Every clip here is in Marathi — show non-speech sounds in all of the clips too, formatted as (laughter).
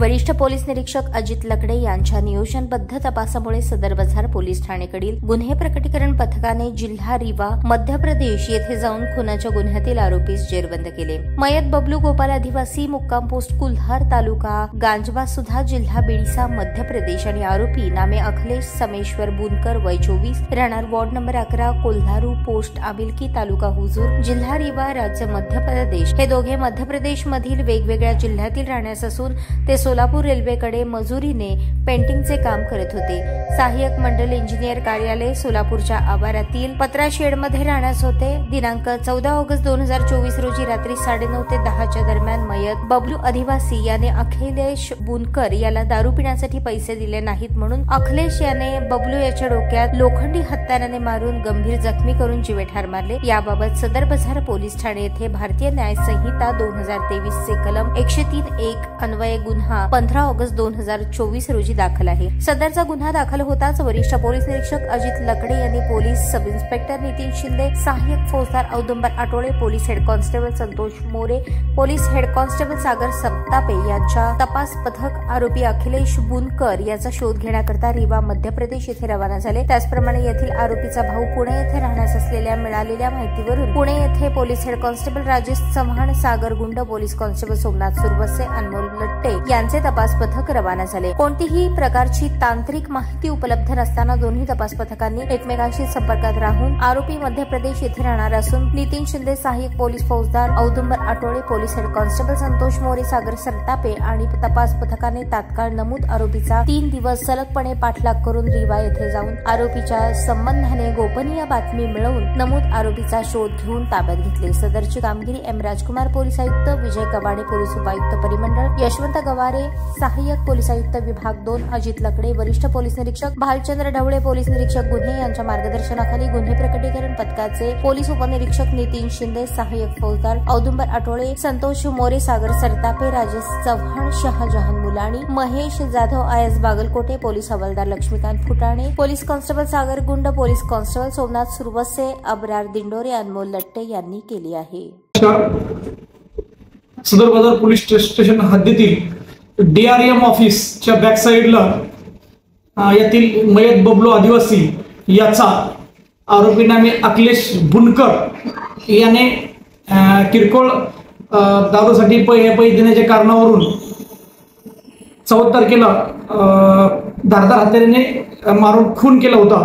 वरिष्ठ पोलीस निरीक्षक अजित लकडे यांच्या नियोजनबद्ध तपासामुळे सदर बाजार पोलीस ठाणेकडील गुन्हे प्रकटीकरण पथकाने जिल्हा रिवा मध्य प्रदेश येथे जाऊन खुनाच्या गुन्ह्यातील आरोपीस जेरबंद केले. मयत बबलू गोपाल आदिवासी मुक्काम पोस्ट कुल्हार तालुका गांजवा सुधा जिल्हा बिडीसा मध्य प्रदेश आणि आरोपी नामे अखिलेश समेश्वर बुनकर वय चोवीस राहणार वॉर्ड नंबर अकरा कोल्हारू पोस्ट आबिलकी तालुका हुजूर जिल्हा रिवा राज्य मध्य प्रदेश. हे दोघे मध्य प्रदेश मधील वेगवेगळ्या जिल्ह्यातील राहण्यास असून ते सोलापूर रेल्वेकडे मजुरीने पेंटिंगचे काम करत होते. सहाय्यक मंडल इंजिनियर कार्यालय सोलापूरच्या आवारातील पत्रा शेडमध्ये राहण्यास होते. दिनांक चौदा ऑगस्ट दोन हजार चोवीस रोजी रात्री साडेनऊ ते दहाच्या दरम्यान मयत बबलू अधिवासी याने अखिलेश बुनकर याला दारू पिण्यासाठी पैसे दिले नाहीत म्हणून अखिलेश याने बबलू याच्या डोक्यात लोखंडी हत्याराने मारून गंभीर जखमी करून जिवेठार मारले. याबाबत सदर बझार पोलीस ठाणे येथे भारतीय न्याय संहिता दोन हजार तेवीस चे कलम एकशे तीन एक अन्वय गुन्हा पंधरा ऑगस्ट दोन हजार चोवीस रोजी दाखल आहे. सदरचा गुन्हा दाखल होताच वरिष्ठ पोलीस निरीक्षक अजित लकडे यांनी police sub inspector Nitin Shinde सहाय्यक फौजदार Audumbar Athavale police head constable Santosh More police head constable Sagar Saptape यांच्या तपास पथक आरोपी अखिलेश बुनकर याचा शोध घेण्याकरता रिवा मध्य प्रदेश येथे रवाना झाले. त्याचप्रमाणे येथील आरोपीचा भाऊ पुणे येथे राहण्यास असलेल्या मिळालेल्या माहितीवरून पुणे येथे police head constable Rajesh Chavan Sagar Gund police constable Somnath Suravase Anmol Latte यांचे तपास पथक रवाना झाले. कोणतीही प्रकारची तांत्रिक माहिती उपलब्ध नसताना दोन्ही तपास पथकांनी एकमेकांशी संपर्कात राहून आरोपी मध्य प्रदेश येथे राहणार असून नितीन शिंदे सहाय्यक पोलीस फौजदार Audumbar Athavade police head constable Santosh More Sagar Sartape आणि तपास पथकाने तात्काळ नमूद आरोपीचा तीन दिवस सलगपणे पाठलाग करून रिवा येथे जाऊन आरोपीच्या संबंधाने गोपनीय बातमी मिळवून नमूद आरोपीचा शोध घेऊन ताब्यात घेतले. सदरची कामगिरी एम राजकुमार पोलीस आयुक्त विजय कवाडे पोलीस उपायुक्त परिमंडळ यशवंत गवारे सहाय्यक पोलीस आयुक्त विभाग दोन अजित लकडे वरिष्ठ पोलीस निरीक्षक भालचंद्र ढवळे पोलीस निरीक्षक गुन्हे यांच्या मार्गदर्शनाखाली गुन्हे प्रकटीकरण पथकाचे पोलीस उपनिरीक्षक नितीन शिंदे सहाय्यक फौजदार Audumbar Athavale Santosh More Sagar Sartape Rajesh Chavan Shahajahan Mulani Mahesh Jadhav I S Bagalkote police हवालदार Laxmikant Phutane police constable Sagar Gund police constable Somnath Suravase Abrar Dindore Anmol Latte यांनी केली आहे. सदर बाजार पोलीस स्टेशन हद्दीतील डी आर एम ऑफिसच्या बॅकसाईडला येथील मयत बबलू आदिवासी याचा आरोपी नामी अखिलेश बुनकर याने किरकोळ दारूसाठी पै हे पै देण्याच्या कारणावरून चौदा तारखेला धारदार हत्यारीने मारून खून केला होता.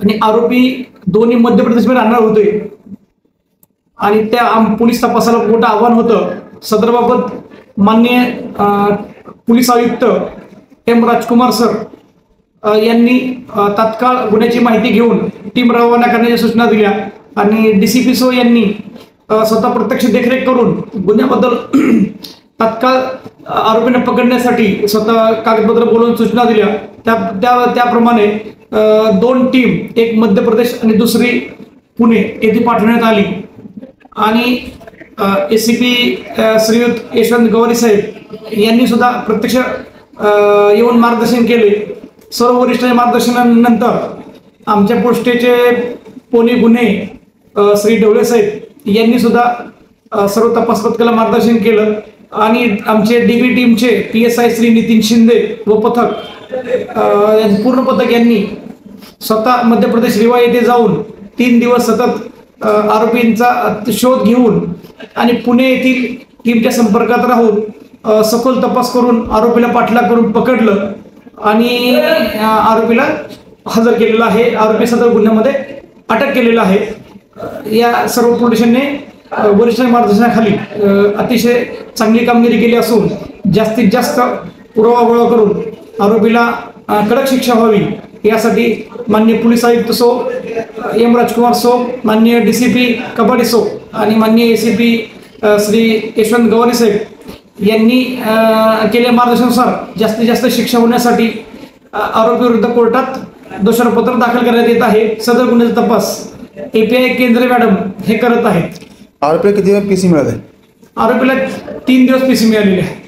आणि आरोपी दोन्ही मध्य प्रदेशमध्ये राहणार होते. आणि त्या पोलीस तपासाला मोठं आव्हान होतं. सदरबाबत मान्य पोलीस आयुक्त एम राजकुमार सर यांनी तात्काळ गुन्ह्याची माहिती घेऊन टीम रवाना करण्याच्या सूचना दिल्या. आणि डीसीपी सो यांनी स्वतः प्रत्यक्ष देखरेख करून गुन्ह्याबद्दल (clears throat) तात्काळ आरोपींना पकडण्यासाठी स्वतः कागदपत्र बोलून सूचना दिल्या. त्या त्या त्याप्रमाणे दोन टीम एक मध्य प्रदेश आणि दुसरी पुणे येथे पाठवण्यात आली. आणि ए सी पी श्रीयुत यशवंत गवारी साहेब यांनी सुद्धा प्रत्यक्ष येऊन मार्गदर्शन केले. सर्व वरिष्ठ मार्गदर्शनानंतर आमच्या पोस्टेचे पोली गुन्हे श्री डवळे साहेब यांनी सुद्धा सर्व तपास पथकाला मार्गदर्शन केलं आणि आमचे डीबी टीमचे P S I Shri Nitin Shinde व पथक पूर्ण पथक यांनी स्वतः मध्य प्रदेश रिवा येथे जाऊन तीन दिवस सतत आरोपींचा शोध घेऊन आणि पुणे येथील टीमच्या संपर्कात राहून सखोल तपास करून आरोपीला पाठलाग करून पकडलं आणि आरोपीला हजर केलेला आहे. आरोपी सदर गुन्ह्यामध्ये अटक केलेला आहे. या सर्व पोलिसांनी वरिष्ठ मार्गदर्शनाखाली अतिशय चांगली कामगिरी केली असून जास्तीत जास्त पुरावा गोळा करून आरोपीला कडक शिक्षा व्हावी यासाठी मान्य पोलीस आयुक्त सो एम राजकुमार सो मान्य डी सी पी कबाडी सो आणि मान्य A C P Shri Yashwant Gawari साहेब यांनी केलेल्या मार्गदर्शनानुसार जास्तीत जास्त शिक्षा होण्यासाठी आरोपी विरुद्ध कोर्टात दोषारोपत्र दाखल करण्यात येत आहे. सदर गुन्ह्याचा तपास एपीआय केंद्र मॅडम हे करत आहेत. आरोपीला किती पीसी मिळाले? आरोपीला तीन दिवस पीसी मिळालेले आहे